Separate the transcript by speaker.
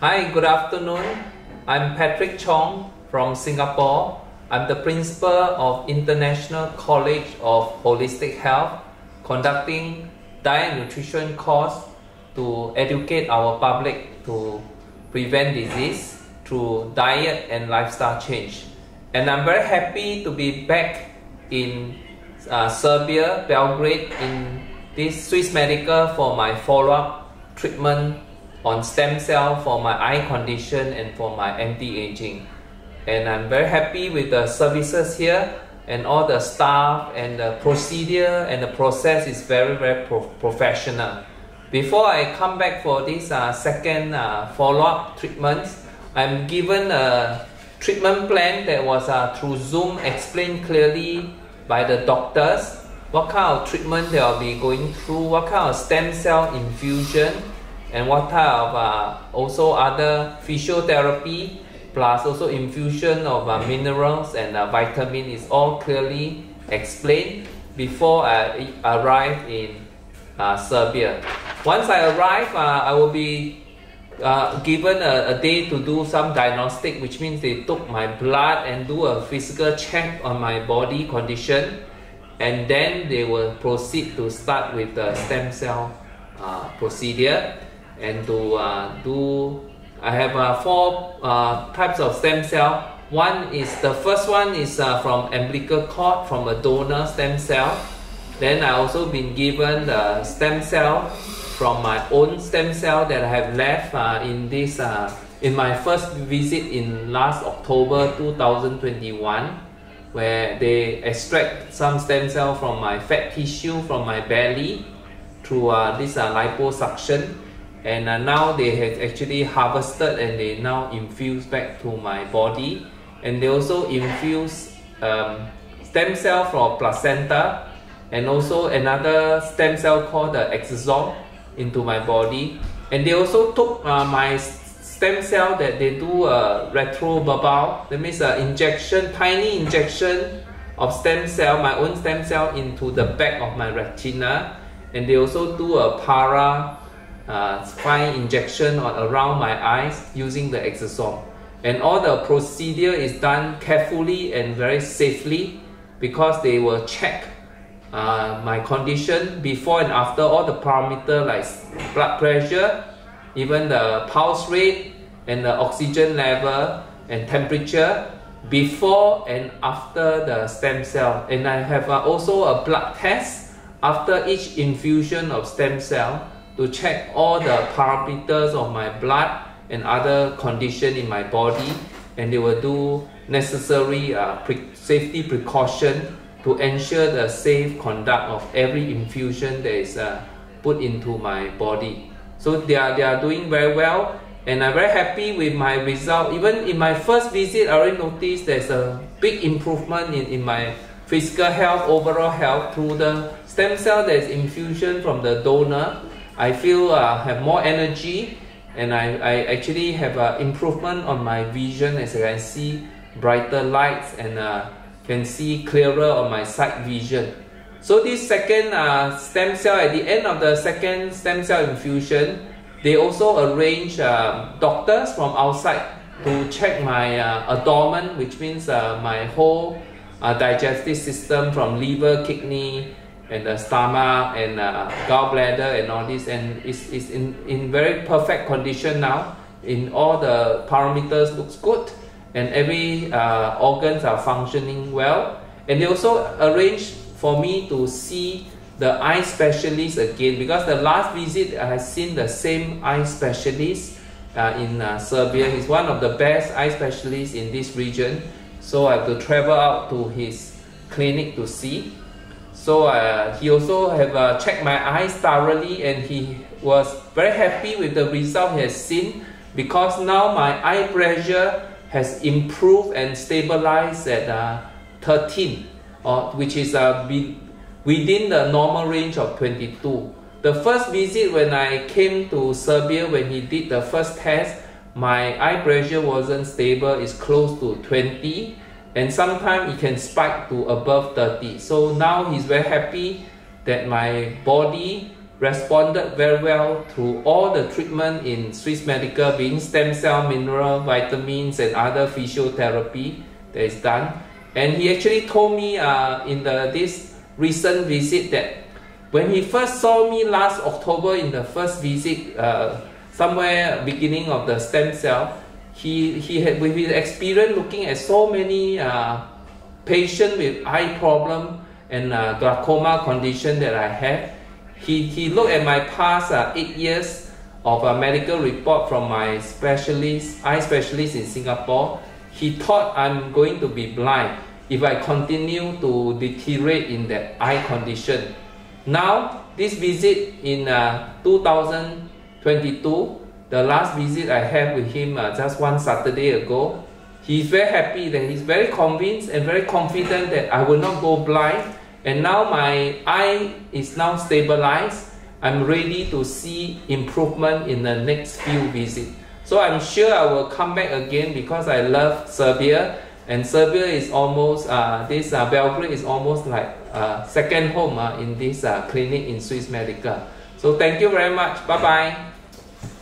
Speaker 1: Hi, good afternoon. I'm Patrick Chong from Singapore. I'm the principal of International College of Holistic Health, conducting diet and nutrition course to educate our public to prevent disease through diet and lifestyle change. And I'm very happy to be back in uh, Serbia, Belgrade, in this Swiss Medica for my follow-up treatment on stem cell for my eye condition and for my anti-aging. And I'm very happy with the services here and all the staff and the procedure and the process is very, very pro professional. Before I come back for this uh, second uh, follow-up treatment, I'm given a treatment plan that was uh, through Zoom explained clearly by the doctors what kind of treatment they'll be going through, what kind of stem cell infusion, and what type of uh, also other physiotherapy plus also infusion of uh, minerals and uh, vitamin is all clearly explained before I arrive in uh, Serbia. Once I arrive, uh, I will be uh, given a, a, day to do some diagnostic, which means they took my blood and do a physical check on my body condition, and then they will proceed to start with the stem cell uh, procedure and to uh, do. I have uh, four uh, types of stem cell. One is the first one is uh, from umbilical cord from a donor stem cell. Then I also been given the stem cell from my own stem cell that I have left uh, in this uh, in my first visit in last October 2021 where they extract some stem cell from my fat tissue from my belly through uh, this uh, liposuction and uh, now they have actually harvested and they now infuse back to my body and they also infuse um, stem cell from placenta and also another stem cell called the exosome into my body. And they also took uh, my stem cell that they do a retrobulbar, that means an injection, tiny injection of stem cell, my own stem cell into the back of my retina. And they also do a para uh, fine injection on around my eyes using the exosome. And all the procedure is done carefully and very safely because they will check uh, my condition before and after all the parameter like blood pressure, even the pulse rate and the oxygen level and temperature before and after the stem cell. And I have uh, also a blood test after each infusion of stem cell to check all the parameters of my blood and other condition in my body and they will do necessary uh, pre safety precaution to ensure the safe conduct of every infusion that is uh, put into my body. So they are, they are doing very well and I'm very happy with my result. Even in my first visit, I already noticed there's a big improvement in, in my physical health, overall health through the stem cell that's infusion from the donor. I feel uh, have more energy and I, I actually have an improvement on my vision as I can see brighter lights and uh, can see clearer on my sight vision. So this second uh, stem cell, at the end of the second stem cell infusion, they also arrange uh, doctors from outside to check my uh, abdomen, which means uh, my whole uh, digestive system from liver, kidney, and the stomach, and uh, gallbladder, and all this, and it's, it's in, in very perfect condition now. In all the parameters looks good and every uh, organs are functioning well. And they also arranged for me to see the eye specialist again because the last visit I had seen the same eye specialist uh, in uh, Serbia. He's one of the best eye specialists in this region. So I have to travel out to his clinic to see. So uh, he also have uh, checked my eyes thoroughly and he was very happy with the result he has seen because now my eye pressure has improved and stabilized at uh, 13, or, which is uh, be, within the normal range of 22. The first visit when I came to Serbia, when he did the first test, my eye pressure wasn't stable, it's close to 20, and sometimes it can spike to above 30. So now he's very happy that my body responded very well to all the treatment in Swiss Medica, being stem cell, mineral, vitamins, and other physiotherapy that is done. And he actually told me uh, in the this recent visit that when he first saw me last October in the first visit, uh, somewhere beginning of the stem cell, he, he had with his experience looking at so many uh, patients with eye problem and uh, glaucoma condition that I have, he, he looked at my past uh, eight years of a medical report from my specialist, eye specialist in Singapore. He thought I'm going to be blind if I continue to deteriorate in that eye condition. Now, this visit in uh, 2022, the last visit I had with him uh, just one Saturday ago, he's very happy that he's very convinced and very confident that I will not go blind and now my eye is now stabilized. I'm ready to see improvement in the next few visits. So I'm sure I will come back again because I love Serbia and Serbia is almost, uh, this uh, Belgrade is almost like uh, second home uh, in this uh, clinic in Swiss Medica. So thank you very much. Bye-bye.